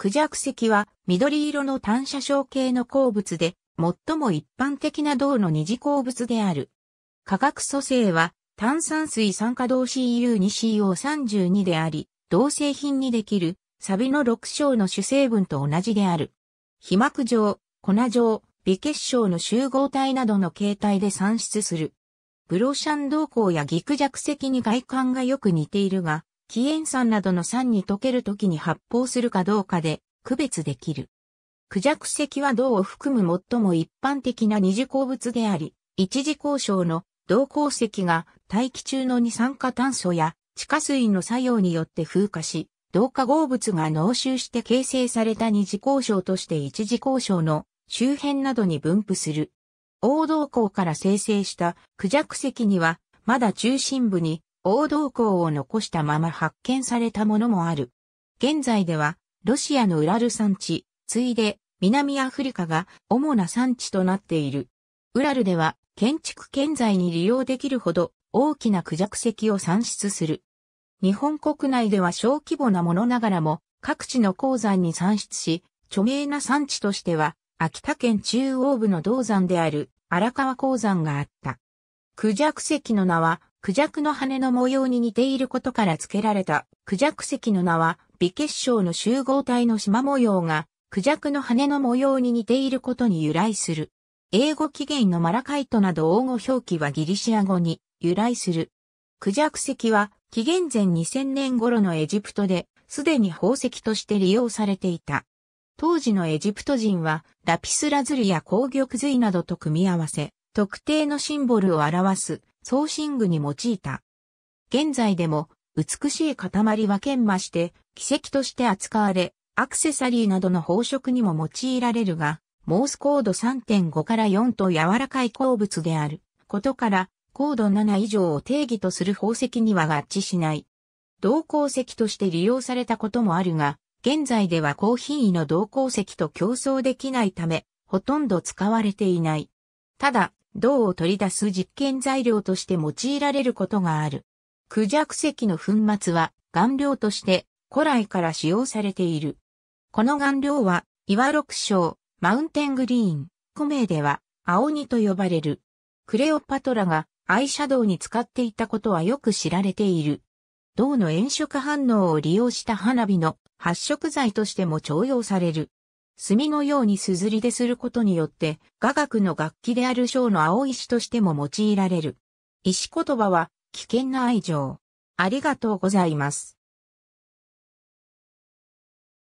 クジャク石は緑色の単射小系の鉱物で、最も一般的な銅の二次鉱物である。化学組成は炭酸水酸化銅 CU2CO32 であり、銅製品にできるサビの6章の主成分と同じである。被膜状、粉状、微結晶の集合体などの形態で産出する。ブロシャン銅鉱やギク弱石に外観がよく似ているが、気塩酸などの酸に溶けるときに発泡するかどうかで区別できる。クジャク石は銅を含む最も一般的な二次鉱物であり、一次鉱床の銅鉱石が大気中の二酸化炭素や地下水の作用によって風化し、銅化合物が濃集して形成された二次鉱床として一次鉱床の周辺などに分布する。黄銅鉱から生成したクジャク石には、まだ中心部に黄銅鉱を残したまま発見されたものもある。現在では、ロシアのウラル産地、ついで南アフリカが主な産地となっている。ウラルでは建築建材に利用できるほど大きなクジャク石を産出する。日本国内では小規模なものながらも各地の鉱山に産出し、著名な産地としては秋田県中央部の銅山である荒川鉱山があった。クジャク石の名は、クジャクの羽の模様に似ていることから付けられた。クジャク石の名は、微結晶の集合体の縞模様が、クジャクの羽の模様に似ていることに由来する。英語起源のマラカイトなど応語表記はギリシア語に由来する。クジャク石は紀元前2000年頃のエジプトで、すでに宝石として利用されていた。当時のエジプト人は、ラピスラズリや紅玉髄などと組み合わせ、特定のシンボルを表す、送信具に用いた。現在でも、美しい塊は研磨して、奇跡として扱われ、アクセサリーなどの宝飾にも用いられるが、モースコード3.5から4と柔らかい鉱物であることから、高度7以上を定義とする宝石には合致しない。銅鉱石として利用されたこともあるが、現在では高品位の銅鉱石と競争できないため、ほとんど使われていない。ただ、銅を取り出す実験材料として用いられることがある。クジャク石の粉末は顔料として古来から使用されている。この顔料は岩六章、マウンテングリーン、古名では青煮と呼ばれる。クレオパトラがアイシャドウに使っていたことはよく知られている。銅の炎色反応を利用した花火の発色剤としても重用される。墨のようにすずりですることによって、雅楽の楽器である章の青石としても用いられる。石言葉は危険な愛情。ありがとうございます。